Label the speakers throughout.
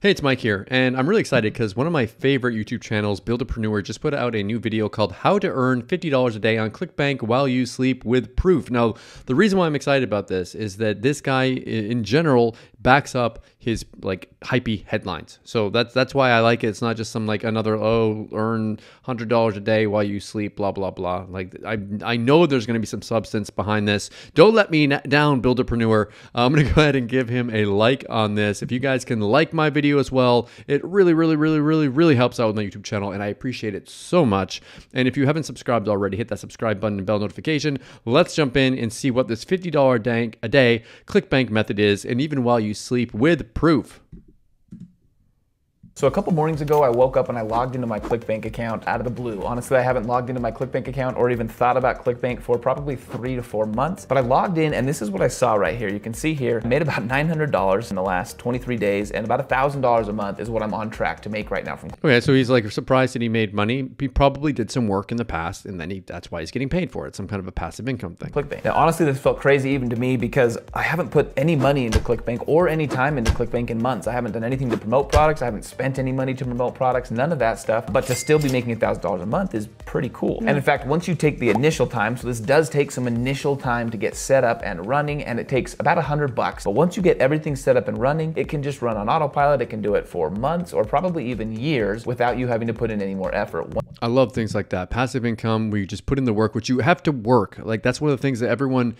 Speaker 1: Hey, it's Mike here, and I'm really excited because one of my favorite YouTube channels, Buildapreneur, just put out a new video called How to Earn $50 a Day on ClickBank While You Sleep with Proof. Now, the reason why I'm excited about this is that this guy in general backs up his like hypey headlines. So that's that's why I like it. It's not just some like another oh earn hundred dollars a day while you sleep, blah blah blah. Like I I know there's going to be some substance behind this. Don't let me down, Buildapreneur. I'm going to go ahead and give him a like on this. If you guys can like my video as well, it really really really really really helps out with my YouTube channel, and I appreciate it so much. And if you haven't subscribed already, hit that subscribe button and bell notification. Let's jump in and see what this fifty dollar a day ClickBank method is, and even while you sleep with proof.
Speaker 2: So a couple mornings ago, I woke up and I logged into my ClickBank account out of the blue. Honestly, I haven't logged into my ClickBank account or even thought about ClickBank for probably three to four months, but I logged in and this is what I saw right here. You can see here, I made about $900 in the last 23 days and about $1,000 a month is what I'm on track to make right now from
Speaker 1: Okay, so he's like surprised that he made money. He probably did some work in the past and then he, that's why he's getting paid for it, some kind of a passive income thing.
Speaker 2: ClickBank. Now, honestly, this felt crazy even to me because I haven't put any money into ClickBank or any time into ClickBank in months. I haven't done anything to promote products. I haven't spent any money to promote products, none of that stuff. But to still be making $1,000 a month is pretty cool. Yeah. And in fact, once you take the initial time, so this does take some initial time to get set up and running, and it takes about 100 bucks. But once you get everything set up and running, it can just run on autopilot. It can do it for months or probably even years without you having to put in any more effort.
Speaker 1: I love things like that. Passive income where you just put in the work, which you have to work. Like that's one of the things that everyone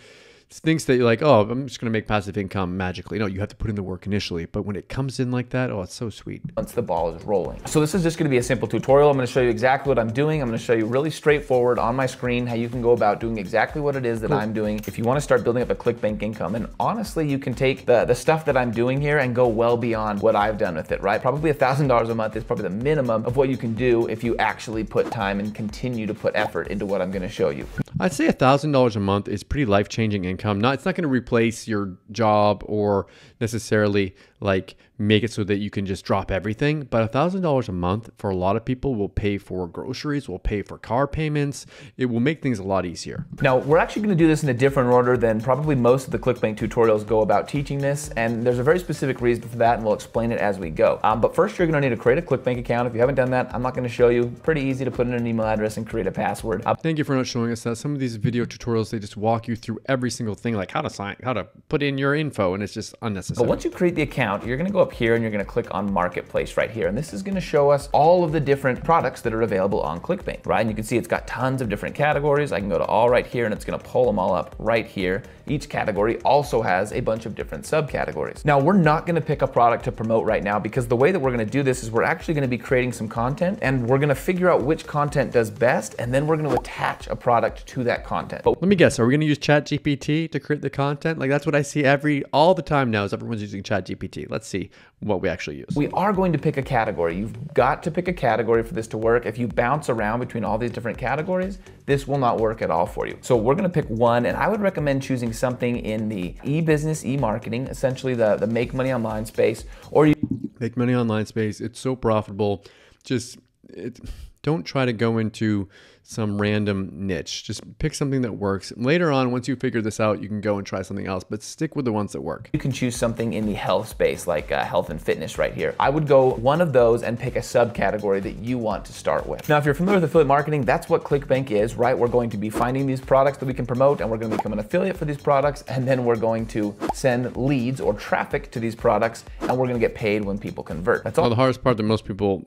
Speaker 1: thinks that you're like, oh, I'm just going to make passive income magically. No, you have to put in the work initially. But when it comes in like that, oh, it's so sweet.
Speaker 2: Once the ball is rolling. So this is just going to be a simple tutorial. I'm going to show you exactly what I'm doing. I'm going to show you really straightforward on my screen how you can go about doing exactly what it is that cool. I'm doing. If you want to start building up a ClickBank income, and honestly, you can take the, the stuff that I'm doing here and go well beyond what I've done with it, right? Probably $1,000 a month is probably the minimum of what you can do if you actually put time and continue to put effort into what I'm going to show you.
Speaker 1: I'd say $1,000 a month is pretty life-changing income. Not, it's not going to replace your job or necessarily like make it so that you can just drop everything. But a thousand dollars a month for a lot of people will pay for groceries, will pay for car payments. It will make things a lot easier.
Speaker 2: Now we're actually going to do this in a different order than probably most of the ClickBank tutorials go about teaching this, and there's a very specific reason for that, and we'll explain it as we go. Um, but first, you're going to need to create a ClickBank account. If you haven't done that, I'm not going to show you. Pretty easy to put in an email address and create a password.
Speaker 1: Uh, Thank you for not showing us that. Some of these video tutorials they just walk you through every single thing, like how to sign, how to put in your info, and it's just unnecessary.
Speaker 2: But once you create the account, you're going to go up here and you're going to click on Marketplace right here. And this is going to show us all of the different products that are available on ClickBank, right? And you can see it's got tons of different categories. I can go to all right here and it's going to pull them all up right here. Each category also has a bunch of different subcategories. Now, we're not going to pick a product to promote right now because the way that we're going to do this is we're actually going to be creating some content and we're going to figure out which content does best and then we're going to attach a product to that content.
Speaker 1: But let me guess, are we going to use ChatGPT to create the content? Like that's what I see every all the time now is everyone's using ChatGPT. Let's see what we actually use.
Speaker 2: We are going to pick a category. You've got to pick a category for this to work. If you bounce around between all these different categories, this will not work at all for you. So we're gonna pick one, and I would recommend choosing something in the e-business, e-marketing, essentially the, the make money online space, or you
Speaker 1: make money online space. It's so profitable. Just it, don't try to go into some random niche. Just pick something that works. Later on, once you figure this out, you can go and try something else, but stick with the ones that work.
Speaker 2: You can choose something in the health space, like uh, health and fitness right here. I would go one of those and pick a subcategory that you want to start with. Now, if you're familiar with affiliate marketing, that's what ClickBank is, right? We're going to be finding these products that we can promote, and we're going to become an affiliate for these products, and then we're going to send leads or traffic to these products, and we're going to get paid when people convert. That's all.
Speaker 1: Well, the hardest part that most people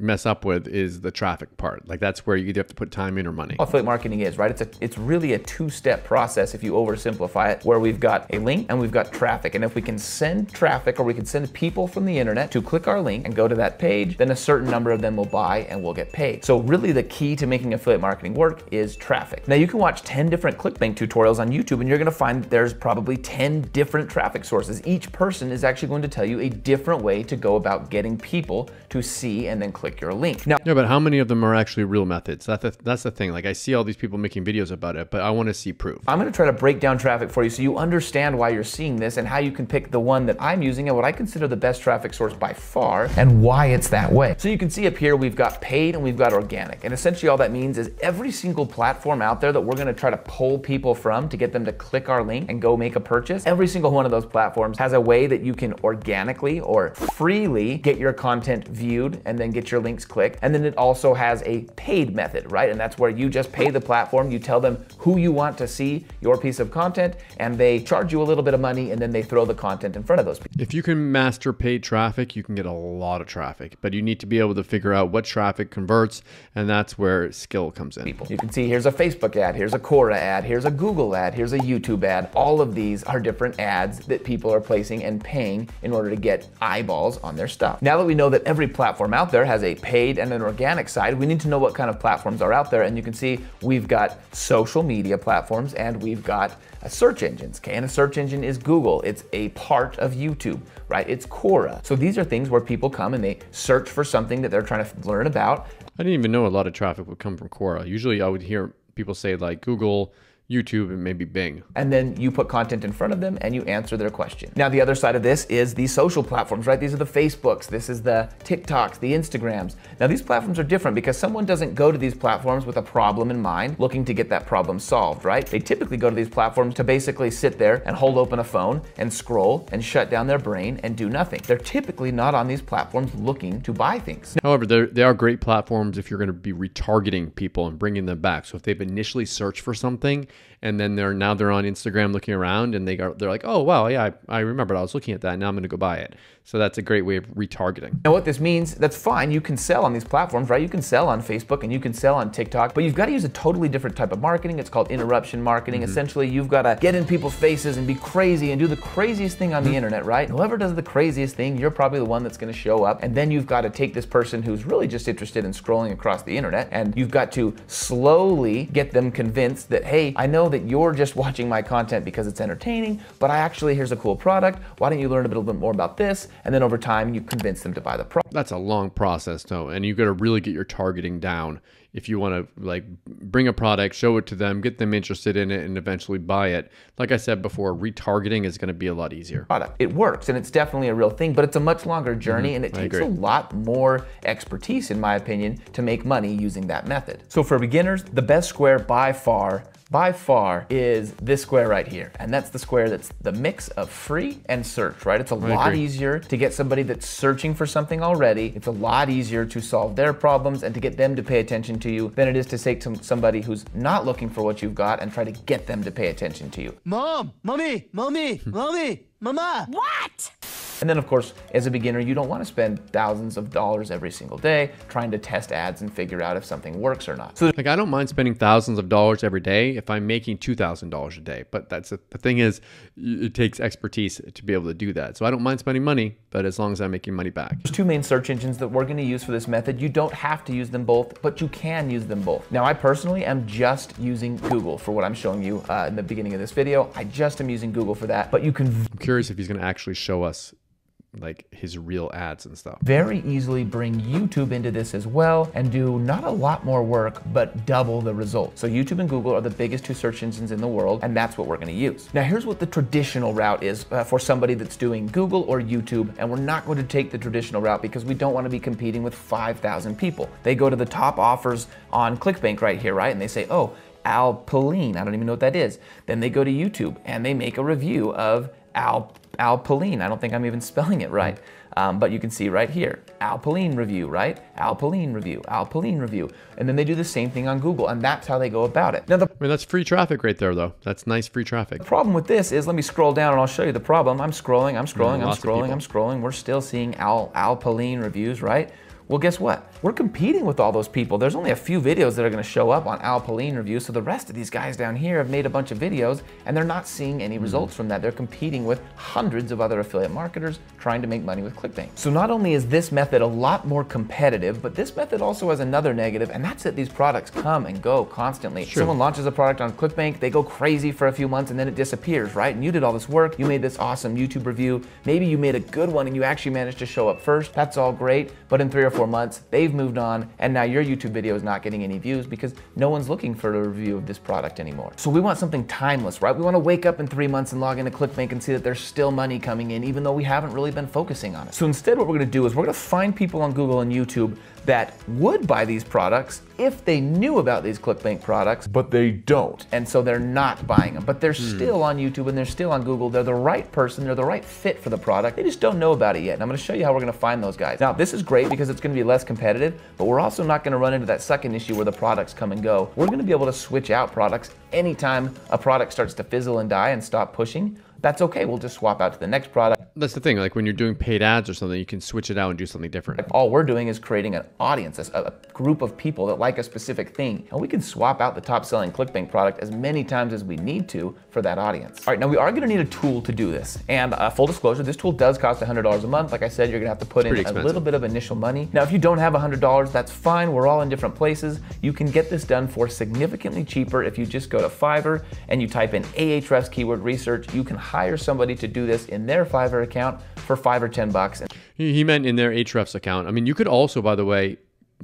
Speaker 1: mess up with is the traffic part. Like that's where you either have to put time in or money.
Speaker 2: Affiliate marketing is, right? It's a it's really a two-step process if you oversimplify it, where we've got a link and we've got traffic. And if we can send traffic or we can send people from the internet to click our link and go to that page, then a certain number of them will buy and we'll get paid. So really the key to making affiliate marketing work is traffic. Now you can watch 10 different ClickBank tutorials on YouTube and you're gonna find there's probably 10 different traffic sources. Each person is actually going to tell you a different way to go about getting people to see and then click click your link. Now,
Speaker 1: Yeah, but how many of them are actually real methods? That's the, that's the thing. Like I see all these people making videos about it, but I want to see proof.
Speaker 2: I'm gonna try to break down traffic for you so you understand why you're seeing this and how you can pick the one that I'm using and what I consider the best traffic source by far and why it's that way. So you can see up here we've got paid and we've got organic. And essentially all that means is every single platform out there that we're gonna try to pull people from to get them to click our link and go make a purchase, every single one of those platforms has a way that you can organically or freely get your content viewed and then get your links clicked. And then it also has a paid method, right? And that's where you just pay the platform, you tell them who you want to see your piece of content, and they charge you a little bit of money and then they throw the content in front of those people.
Speaker 1: If you can master paid traffic, you can get a lot of traffic, but you need to be able to figure out what traffic converts, and that's where skill comes in. People.
Speaker 2: You can see here's a Facebook ad, here's a Quora ad, here's a Google ad, here's a YouTube ad. All of these are different ads that people are placing and paying in order to get eyeballs on their stuff. Now that we know that every platform out there has a paid and an organic side, we need to know what kind of platforms are out there. And you can see we've got social media platforms and we've got search engines. Okay, and a search engine is Google. It's a part of YouTube, right? It's Quora. So these are things where people come and they search for something that they're trying to learn about.
Speaker 1: I didn't even know a lot of traffic would come from Quora. Usually I would hear people say like Google, YouTube, and maybe Bing.
Speaker 2: and then you put content in front of them and you answer their question. Now, the other side of this is the social platforms, right? These are the Facebooks, this is the TikToks, the Instagrams. Now, these platforms are different because someone doesn't go to these platforms with a problem in mind, looking to get that problem solved, right? They typically go to these platforms to basically sit there and hold open a phone and scroll and shut down their brain and do nothing. They're typically not on these platforms looking to buy things.
Speaker 1: However, they're- great platforms if you're going to be retargeting people and bringing them back. So if they've initially searched for something and then they're now they're on Instagram looking around and they go, they're like, oh wow, yeah, I, I remembered I was looking at that. Now I'm going to go buy it. So that's a great way of retargeting.
Speaker 2: Now, what this means, that's fine. You can sell on these platforms, right? You can sell on Facebook and you can sell on TikTok, but you've got to use a totally different type of marketing. It's called interruption marketing. Mm-hmm. Essentially, you've got to get in people's faces and be crazy and do the craziest thing on the mm-hmm. internet, right? Whoever does the craziest thing, you're probably the one that's going to show up. And then you've got to take this person who's really just interested in scrolling across the internet and you've got to slowly get them convinced that, hey, I know that you're just watching my content because it's entertaining, but I actually, here's a cool product. Why don't you learn a little bit more about this? And then over time, you convince them to buy the product.
Speaker 1: That's a long process though, and you got to really get your targeting down if you want to like bring a product, show it to them, get them interested in it, and eventually buy it. Like I said before, retargeting is going to be a lot easier.
Speaker 2: product. It works and it's definitely a real thing, but it's a much longer mm-hmm. journey and it takes a lot more expertise, in my opinion, to make money using that method. So for beginners, the best square by far by far is this square right here. And that's the square that's the mix of free and search, right? It's a lot
Speaker 1: agree.
Speaker 2: easier to get somebody that's searching for something already. It's a lot easier to solve their problems and to get them to pay attention to you than it is to take some somebody who's not looking for what you've got and try to get them to pay attention to you.
Speaker 3: Mom, mommy, mommy, hmm. mommy, mama.
Speaker 4: What?
Speaker 2: And then, of course, as a beginner, you don't want to spend thousands of dollars every single day trying to test ads and figure out if something works or not. So
Speaker 1: Like I don't mind spending thousands of dollars every day if I'm making two thousand dollars a day. But that's the thing is, it takes expertise to be able to do that. So I don't mind spending money, but as long as I'm making money back.
Speaker 2: there's two main search engines that we're going to use for this method. You don't have to use them both, but you can use them both. Now, I personally am just using Google for what I'm showing you uh, in the beginning of this video. I just am using Google for that, but you can
Speaker 1: I'm curious if he's going to actually show us like his real ads and stuff.
Speaker 2: very easily bring YouTube into this as well and do not a lot more work, but double the results. So YouTube and Google are the biggest two search engines in the world, and that's what we're gonna use. Now here's what the traditional route is uh, for somebody that's doing Google or YouTube, and we're not going to take the traditional route because we don't wanna be competing with 5,000 people. They go to the top offers on ClickBank right here, right? And they say, oh, Alpilean, I don't even know what that is. Then they go to YouTube and they make a review of Al Alpilean. I don't think I'm even spelling it right. Um, but you can see right here, Alpilean review, right? Alpilean review, Alpilean review. And then they do the same thing on Google, and that's how they go about it. Now, the
Speaker 1: I mean, that's free traffic right there, though. That's nice free traffic.
Speaker 2: The problem with this is, let me scroll down and I'll show you the problem. I'm scrolling, I'm scrolling, I'm scrolling. I'm scrolling. We're still seeing Al Alpilean reviews, right? Well, guess what? We're competing with all those people. There's only a few videos that are going to show up on Alpilean reviews. So the rest of these guys down here have made a bunch of videos and they're not seeing any hmm. results from that. They're competing with hundreds of other affiliate marketers trying to make money with ClickBank. So not only is this method a lot more competitive, but this method also has another negative, and that's that these products come and go constantly. Sure. Someone launches a product on ClickBank, they go crazy for a few months and then it disappears, right? And you did all this work, you made this awesome YouTube review. Maybe you made a good one and you actually managed to show up first. That's all great. But in three or four four months, they've moved on, and now your YouTube video is not getting any views because no one's looking for a review of this product anymore. So we want something timeless, right? We want to wake up in three months and log into ClickBank and see that there's still money coming in, even though we haven't really been focusing on it. So instead, what we're to do is we're to find people on Google and YouTube that would buy these products if they knew about these ClickBank products, but they don't. And so they're not buying them, but they're
Speaker 1: Hmm.
Speaker 2: still on YouTube and they're still on Google. They're the right person, they're the right fit for the product. They just don't know about it yet. And I'm gonna show you how we're gonna find those guys. Now, this is great because it's gonna be less competitive, but we're also not gonna run into that second issue where the products come and go. We're gonna be able to switch out products anytime a product starts to fizzle and die and stop pushing. That's okay, we'll just swap out to the next product.
Speaker 1: That's the thing. Like when you're doing paid ads or something, you can switch it out and do something different.
Speaker 2: All we're doing is creating an audience, a, a group of people that like a specific thing. And we can swap out the top selling ClickBank product as many times as we need to for that audience. All right, now we are gonna need a tool to do this. And uh, full disclosure, this tool does cost $100 a month. Like I said, you're gonna have to put in a little bit of initial money. Now, if you don't have $100, that's fine. We're all in different places. You can get this done for significantly cheaper if you just go to Fiverr and you type in Ahrefs keyword research. You can hire somebody to do this in their Fiverr account for five or 10 bucks.
Speaker 1: He meant in their Ahrefs account. I mean, you could also, by the way,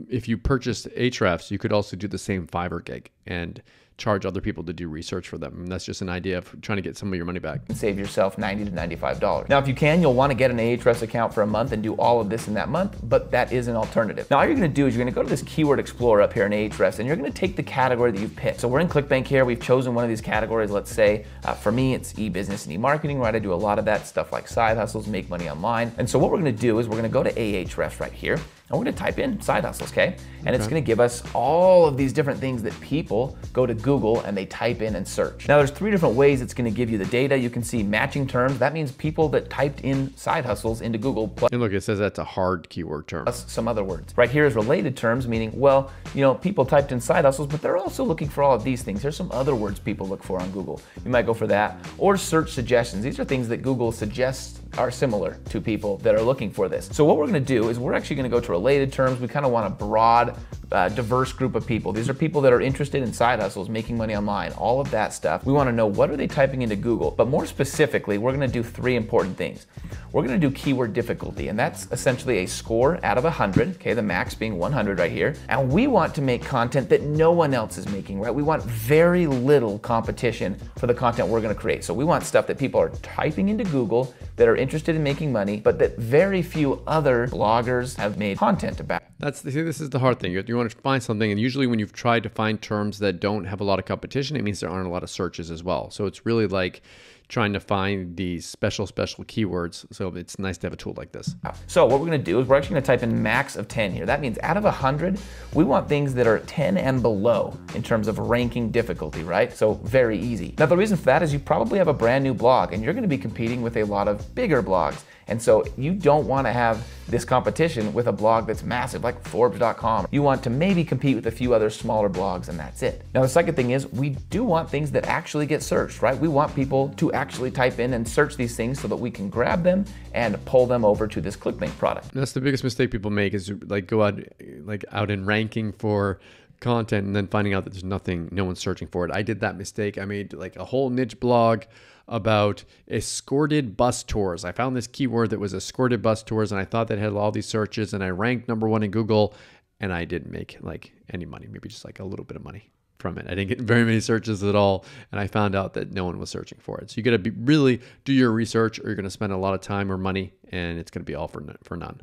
Speaker 1: if you purchased Ahrefs, you could also do the same Fiverr gig and charge other people to do research for them. And that's just an idea of trying to get some of your money back.
Speaker 2: save yourself 90 to $95. Now, if you can, you'll want to get an Ahrefs account for a month and do all of this in that month, but that is an alternative. Now, all you're going to do is you're going to go to this keyword explorer up here in Ahrefs, and you're going to take the category that you've picked. So we're in ClickBank here. We've chosen one of these categories. Let's say uh, for me, it's e-business and e-marketing, right? I do a lot of that stuff like side hustles, make money online. And so what we're going to do is we're going to go to Ahrefs right here. And we're gonna type in side hustles, okay? And it's gonna give us all of these different things that people go to Google and they type in and search. Now there's three different ways it's gonna give you the data. You can see matching terms. That means people that typed in side hustles into Google plus
Speaker 1: And look, it says that's a hard keyword term.
Speaker 2: Plus some other words. Right here is related terms, meaning, well, you know, people typed in side hustles, but they're also looking for all of these things. There's some other words people look for on Google. You might go for that. Or search suggestions. These are things that Google suggests are similar to people that are looking for this. So what we're gonna do is we're actually gonna go to related terms. We kind of want a broad, uh, diverse group of people. These are people that are interested in side hustles, making money online, all of that stuff. We wanna know what are they typing into Google, but more specifically, we're gonna do three important things. We're gonna do keyword difficulty, and that's essentially a score out of 100, okay, the max being 100 right here. And we want to make content that no one else is making, right? We want very little competition for the content we're gonna create. So we want stuff that people are typing into Google that are interested in making money, but that very few other bloggers have made content about.
Speaker 1: That's see, this is the hard thing. You, you want to find something, and usually when you've tried to find terms that don't have a lot of competition, it means there aren't a lot of searches as well. So it's really like trying to find these special, special keywords. So it's nice to have a tool like this.
Speaker 2: So what we're gonna do is we're actually gonna type in max of 10 here. That means out of 100, we want things that are 10 and below in terms of ranking difficulty, right? So very easy. Now the reason for that is you probably have a brand new blog and you're gonna be competing with a lot of bigger blogs. And so you don't want to have this competition with a blog that's massive like Forbes.com. You want to maybe compete with a few other smaller blogs and that's it. Now the second thing is we do want things that actually get searched, right? We want people to actually type in and search these things so that we can grab them and pull them over to this ClickBank product.
Speaker 1: That's the biggest mistake people make is like go out like out in ranking for content and then finding out that there's nothing, no one's searching for it. I did that mistake. I made like a whole niche blog about escorted bus tours. I found this keyword that was escorted bus tours and I thought that had all these searches and I ranked number one in Google and I didn't make like any money, maybe just like a little bit of money from it. I didn't get very many searches at all, and I found out that no one was searching for it. So you got to be really do your research, or you're going to spend a lot of time or money, and it's going to be all for for none.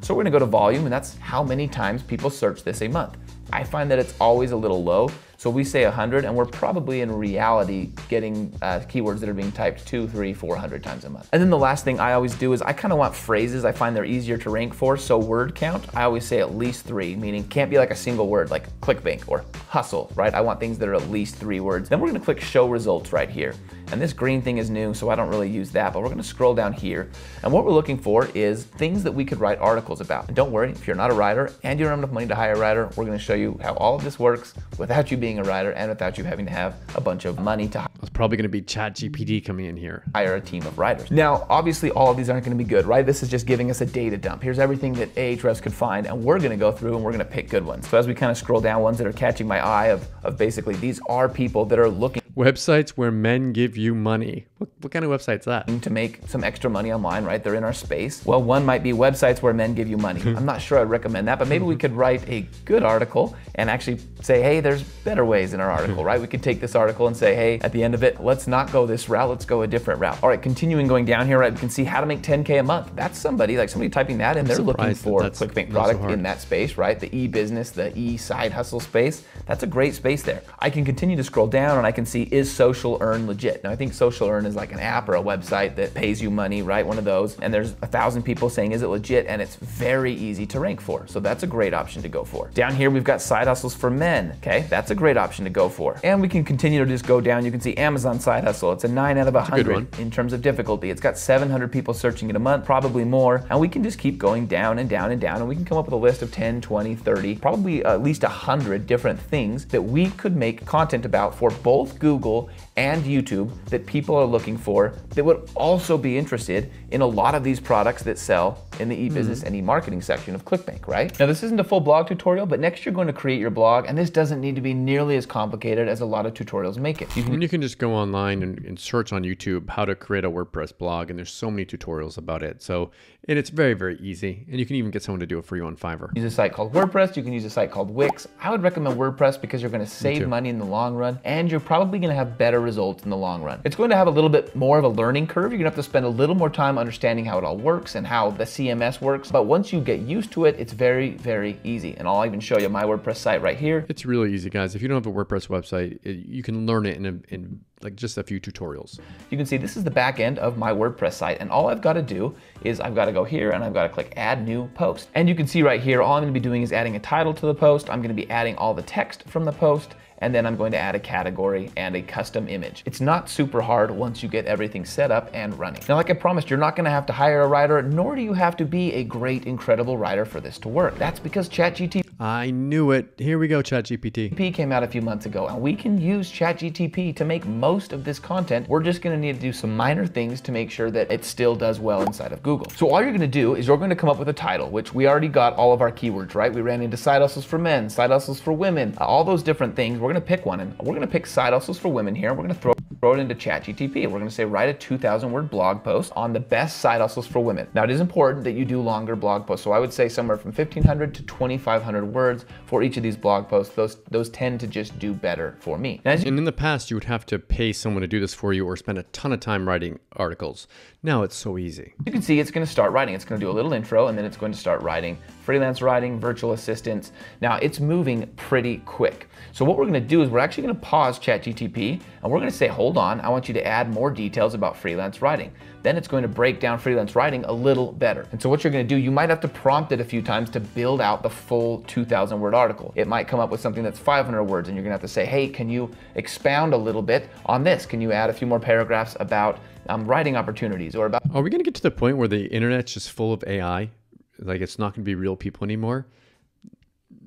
Speaker 2: So we're gonna go to volume, and that's how many times people search this a month. I find that it's always a little low. So we say 100, and we're probably in reality getting uh, keywords that are being typed two, three, 400 times a month. And then the last thing I always do is I kind of want phrases I find they're easier to rank for. So word count, I always say at least three, meaning can't be like a single word like clickbank or hustle, right? I want things that are at least three words. Then we're gonna click show results right here. And this green thing is new, so I don't really use that, but we're gonna scroll down here. And what we're looking for is things that we could write articles about. And don't worry, if you're not a writer and you don't have enough money to hire a writer, we're gonna show you how all of this works without you being a writer and without you having to have a bunch of money to hire.
Speaker 1: It's probably going to be Chat GPT coming in here.
Speaker 2: hire a team of writers. Now, obviously, all of these aren't going to be good, right? This is just giving us a data dump. Here's everything that Ahrefs could find, and we're going to go through and we're going to pick good ones. So as we kind of scroll down, ones that are catching my eye of, of basically these are people that are looking
Speaker 1: Websites where men give you money. What, what kind of website's that?
Speaker 2: to make some extra money online, right? They're in our space. Well, one might be websites where men give you money. I'm not sure I'd recommend that, but maybe we could write a good article and actually say, hey, there's better ways in our article, right? We could take this article and say, hey, at the end of it, let's not go this route, let's go a different route. All right, continuing going down here, right, we can see how to make 10K a month. That's somebody, like somebody typing that in, they're looking
Speaker 1: that
Speaker 2: for
Speaker 1: that's
Speaker 2: ClickBank
Speaker 1: not so
Speaker 2: product in that space, right? The e-business, the e-side hustle space. That's a great space there. I can continue to scroll down and I can see is Social Earn legit? Now I think Social Earn is like an app or a website that pays you money, right? One of those. And there's a thousand people saying is it legit? And it's very easy to rank for. So that's a great option to go for. Down here we've got side hustles for men. Okay, that's a great option to go for. And we can continue to just go down. You can see Amazon side hustle. It's a nine out of a
Speaker 1: good
Speaker 2: hundred
Speaker 1: one.
Speaker 2: in terms of difficulty. It's got 700 people searching it a month, probably more. And we can just keep going down and down and down. And we can come up with a list of 10, 20, 30, probably at least 100 different things that we could make content about for both Google and YouTube that people are looking for that would also be interested in a lot of these products that sell in the e-business mm. and e-marketing section of ClickBank, right? Now this isn't a full blog tutorial, but next you're going to create your blog and this doesn't need to be nearly as complicated as a lot of tutorials make it. You can
Speaker 1: you can just go online and, and search on YouTube how to create a WordPress blog, and there's so many tutorials about it. So, and it's very, very easy. And you can even get someone to do it for you on Fiverr.
Speaker 2: use a site called WordPress. You can use a site called Wix. I would recommend WordPress because you're going to save money in the long run and you're probably going to have better results in the long run. It's going to have a little bit more of a learning curve. You're to have to spend a little more time understanding how it all works and how the CMS works. But once you get used to it, it's very, very easy. And I'll even show you my WordPress site right here.
Speaker 1: It's really easy, guys. If you don't have a WordPress website, it, you can learn it in, a, in like just a few tutorials.
Speaker 2: You can see this is the back end of my WordPress site. And all I've got to do is I've got to go here and I've got to click add new post. And you can see right here, all I'm going to be doing is adding a title to the post. I'm going to be adding all the text from the post. And then I'm going to add a category and a custom image. It's not super hard once you get everything set up and running. Now, like I promised, you're not gonna have to hire a writer, nor do you have to be a great, incredible writer for this to work. That's because ChatGTP
Speaker 1: I knew it. Here we go, ChatGPT.
Speaker 2: GTP came out a few months ago, and we can use ChatGTP to make most of this content. We're just gonna need to do some minor things to make sure that it still does well inside of Google. So all you're gonna do is you're gonna come up with a title, which we already got all of our keywords, right? We ran into side hustles for men, side hustles for women, all those different things. We're gonna pick one, and we're gonna pick side hustles for women here. and We're gonna throw throw it into ChatGTP. We're gonna say write a 2,000 word blog post on the best side hustles for women. Now it is important that you do longer blog posts. So I would say somewhere from 1,500 to 2,500 words for each of these blog posts. Those those tend to just do better for me. Now,
Speaker 1: And in the past, you would have to pay someone to do this for you or spend a ton of time writing articles. Now it's so easy.
Speaker 2: you can see, it's gonna start writing. It's gonna do a little intro and then it's going to start writing freelance writing, virtual assistants. Now it's moving pretty quick. So what we're gonna do is we're actually gonna pause ChatGTP and we're gonna say, hold on, I want you to add more details about freelance writing. Then it's going to break down freelance writing a little better. And so what you're gonna do, you might have to prompt it a few times to build out the full 2,000 word article. It might come up with something that's 500 words and you're gonna have to say, hey, can you expound a little bit on this? Can you add a few more paragraphs about um, writing opportunities or about
Speaker 1: Are we going to get to the point where the internet's just full of AI? Like it's not going to be real people anymore?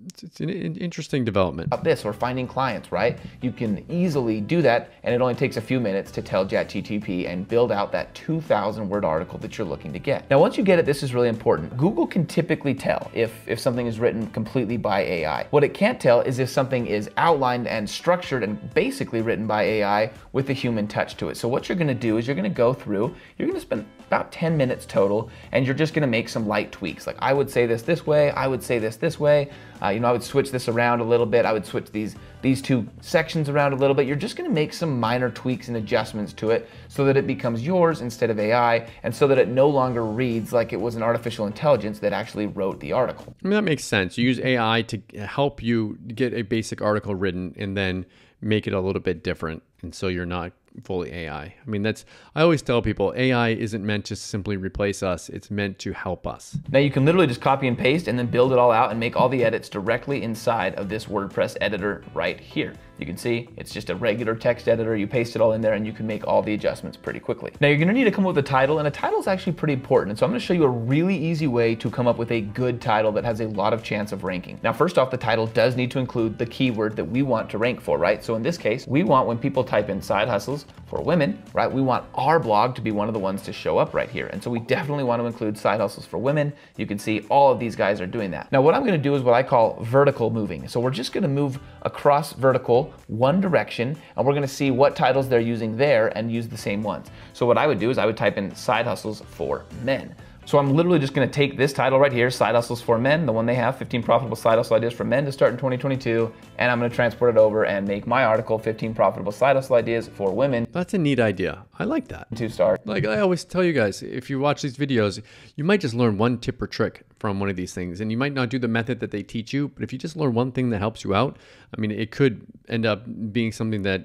Speaker 1: It's, it's an interesting development.
Speaker 2: about this or finding clients, right? You can easily do that, and it only takes a few minutes to tell ChatGTP and build out that 2,000 word article that you're looking to get. Now, once you get it, this is really important. Google can typically tell if, if something is written completely by AI. What it can't tell is if something is outlined and structured and basically written by AI with a human touch to it. So, what you're gonna do is you're gonna go through, you're gonna spend about 10 minutes total, and you're just gonna make some light tweaks. Like, I would say this this way, I would say this this way. Uh, you know, I would switch this around a little bit. I would switch these these two sections around a little bit. You're just gonna make some minor tweaks and adjustments to it so that it becomes yours instead of AI, and so that it no longer reads like it was an artificial intelligence that actually wrote the article.
Speaker 1: I mean, that makes sense. You use AI to help you get a basic article written and then make it a little bit different. And so you're not fully AI. I mean, that's, I always tell people AI isn't meant to simply replace us, it's meant to help us.
Speaker 2: Now you can literally just copy and paste and then build it all out and make all the edits directly inside of this WordPress editor right here. You can see it's just a regular text editor. You paste it all in there and you can make all the adjustments pretty quickly. Now you're gonna need to come up with a title and a title is actually pretty important. So I'm gonna show you a really easy way to come up with a good title that has a lot of chance of ranking. Now first off, the title does need to include the keyword that we want to rank for, right? So in this case, we want when people type in side hustles for women, right? We want our blog to be one of the ones to show up right here. And so we definitely want to include side hustles for women. You can see all of these guys are doing that. Now what I'm gonna do is what I call vertical moving. So we're just gonna move across vertical one direction and we're gonna see what titles they're using there and use the same ones. So what I would do is I would type in side hustles for men. So I'm literally just gonna take this title right here, Side Hustles for Men, the one they have, 15 profitable side hustle ideas for men to start in 2022, and I'm gonna transport it over and make my article, 15 profitable side hustle ideas for women
Speaker 1: That's a neat idea. I like that.
Speaker 2: to start.
Speaker 1: Like I always tell you guys, if you watch these videos, you might just learn one tip or trick from one of these things. And you might not do the method that they teach you, but if you just learn one thing that helps you out, I mean, it could end up being something that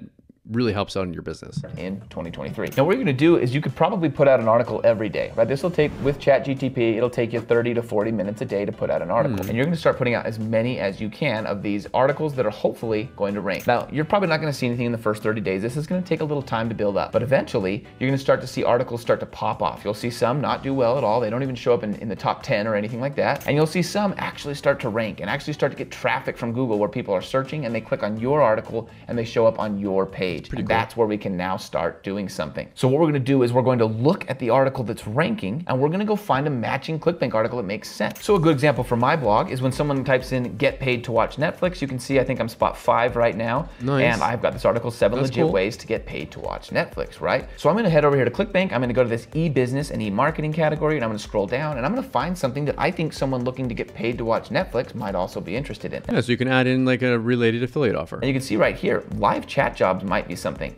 Speaker 1: really helps out in your business.
Speaker 2: in 2023. Now, what you're gonna do is you could probably put out an article every day, right? This will take, with ChatGTP, it'll take you 30 to 40 minutes a day to put out an hmm. article. And you're gonna start putting out as many as you can of these articles that are hopefully going to rank. Now, you're probably not gonna see anything in the first 30 days. This is gonna take a little time to build up, but eventually you're gonna start to see articles start to pop off. You'll see some not do well at all. They don't even show up in, in the top 10 or anything like that. And you'll see some actually start to rank and actually start to get traffic from Google where people are searching and they click on your article and they show up on your page. And that's where we can now start doing something. So what we're gonna do is we're going to look at the article that's ranking and we're gonna go find a matching ClickBank article that makes sense. So a good example for my blog is when someone types in get paid to watch Netflix, you can see I think I'm spot five right now.
Speaker 1: Nice.
Speaker 2: And I've got this article, seven
Speaker 1: That's
Speaker 2: legit
Speaker 1: cool.
Speaker 2: ways to get paid to watch Netflix, right? So I'm gonna head over here to ClickBank, I'm gonna go to this e-business and e-marketing category and I'm gonna scroll down and I'm gonna find something that I think someone looking to get paid to watch Netflix might also be interested in.
Speaker 1: Yeah, so you can add in like a related affiliate offer.
Speaker 2: And you can see right here, live chat jobs might be something.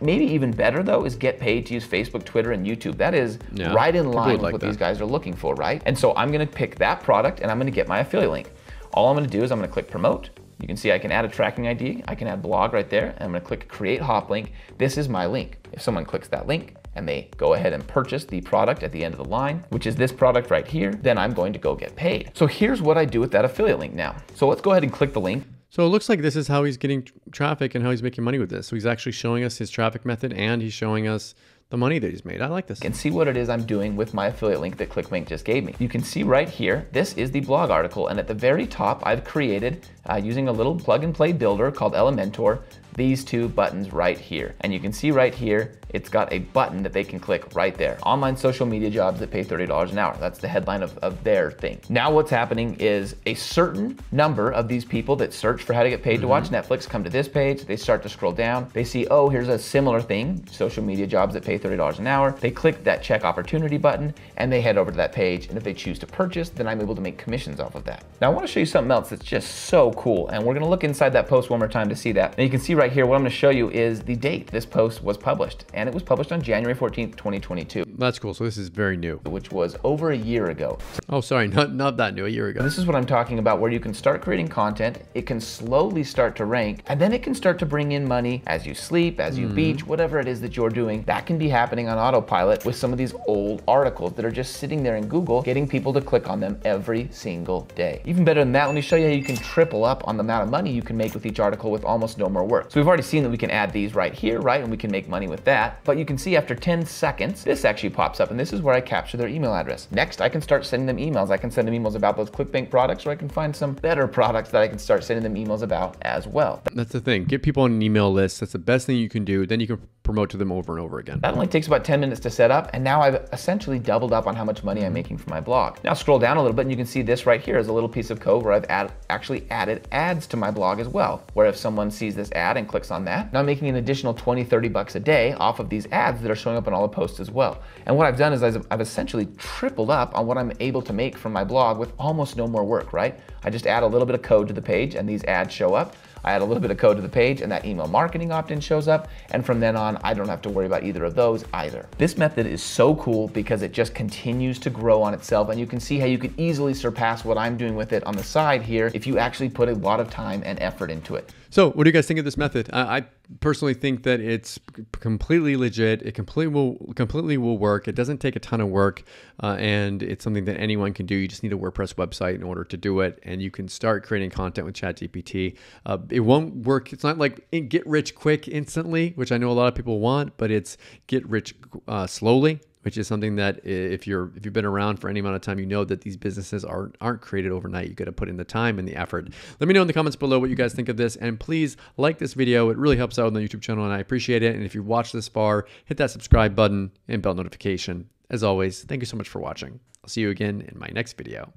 Speaker 2: Maybe even better though is get paid to use Facebook, Twitter, and YouTube. That is
Speaker 1: Yeah,
Speaker 2: right in line with
Speaker 1: like
Speaker 2: what
Speaker 1: that.
Speaker 2: these guys are looking for, right? And so I'm gonna pick that product and I'm gonna get my affiliate link. All I'm gonna do is I'm gonna click promote. You can see I can add a tracking ID, I can add blog right there, and I'm gonna click create hop link. This is my link. If someone clicks that link, and they go ahead and purchase the product at the end of the line, which is this product right here, then I'm going to go get paid. So here's what I do with that affiliate link now. So let's go ahead and click the link.
Speaker 1: So it looks like this is how he's getting traffic and how he's making money with this. So he's actually showing us his traffic method and he's showing us the money that he's made. I like this.
Speaker 2: and see what it is I'm doing with my affiliate link that ClickBank just gave me. You can see right here, this is the blog article, and at the very top, I've created, uh, using a little plug and play builder called Elementor, these two buttons right here. And you can see right here, it's got a button that they can click right there. Online social media jobs that pay $30 an hour. That's the headline of, of their thing. Now what's happening is a certain number of these people that search for how to get paid to watch mm-hmm. Netflix come to this page, they start to scroll down, they see, oh, here's a similar thing, social media jobs that pay $30 an hour. They click that check opportunity button and they head over to that page. And if they choose to purchase, then I'm able to make commissions off of that. Now I wanna show you something else that's just so cool. And we're gonna look inside that post one more time to see that. And you can see right here, what I'm gonna show you is the date this post was published. And it was published on January 14th, 2022,
Speaker 1: That's cool. So this is very new.
Speaker 2: which was over a year ago.
Speaker 1: Oh, sorry, not not that new. A year ago.
Speaker 2: This is what I'm talking about where you can start creating content, it can slowly start to rank, and then it can start to bring in money as you sleep, as you mm-hmm. beach, whatever it is that you're doing. That can be happening on autopilot with some of these old articles that are just sitting there in Google, getting people to click on them every single day. Even better than that, let me show you how you can triple up on the amount of money you can make with each article with almost no more work. So we've already seen that we can add these right here, right? And we can make money with that. But you can see after 10 seconds, this actually pops up, and this is where I capture their email address. Next, I can start sending them emails. I can send them emails about those ClickBank products, or I can find some better products that I can start sending them emails about as well.
Speaker 1: That's the thing. Get people on an email list. That's the best thing you can do. Then you can promote to them over and over again.
Speaker 2: That only takes about 10 minutes to set up, and now I've essentially doubled up on how much money I'm making from my blog. Now scroll down a little bit and you can see this right here is a little piece of code where I've add, actually added ads to my blog as well, where if someone sees this ad and clicks on that, now I'm making an additional 20, 30 bucks a day off of these ads that are showing up on all the posts as well. And what I've done is I've I've essentially tripled up on what I'm able to make from my blog with almost no more work, right? I just add a little bit of code to the page and these ads show up. I add a little bit of code to the page and that email marketing opt-in shows up. And from then on, I don't have to worry about either of those either. This method is so cool because it just continues to grow on itself. And you can see how you could easily surpass what I'm doing with it on the side here if you actually put a lot of time and effort into it.
Speaker 1: So, what do you guys think of this method? I, I personally think that it's completely legit. It completely will completely will work. It doesn't take a ton of work, uh, and it's something that anyone can do. You just need a WordPress website in order to do it, and you can start creating content with ChatGPT. Uh, it won't work. It's not like get rich quick instantly, which I know a lot of people want, but it's get rich uh, slowly which is something that if you're if you've been around for any amount of time, you know that these businesses aren't aren't created overnight. You got to put in the time and the effort. Let me know in the comments below what you guys think of this, and please like this video. It really helps out on the YouTube channel, and I appreciate it. And if you've watched this far, hit that subscribe button and bell notification. As always, thank you so much for watching. I'll see you again in my next video.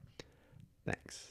Speaker 1: Thanks.